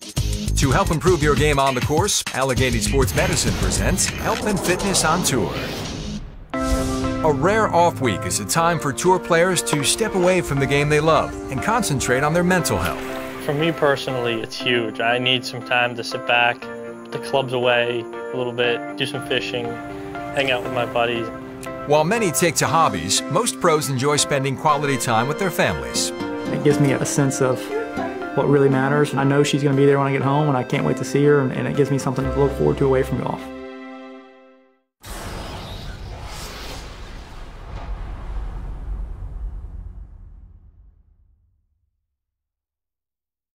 To help improve your game on the course, Allegheny Sports Medicine presents Health and Fitness on Tour. A rare off week is a time for tour players to step away from the game they love and concentrate on their mental health. For me personally, it's huge. I need some time to sit back, put the clubs away a little bit, do some fishing, hang out with my buddies. While many take to hobbies, most pros enjoy spending quality time with their families. It gives me a sense of what really matters. I know she's going to be there when I get home, and I can't wait to see her, and it gives me something to look forward to away from golf.